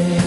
away.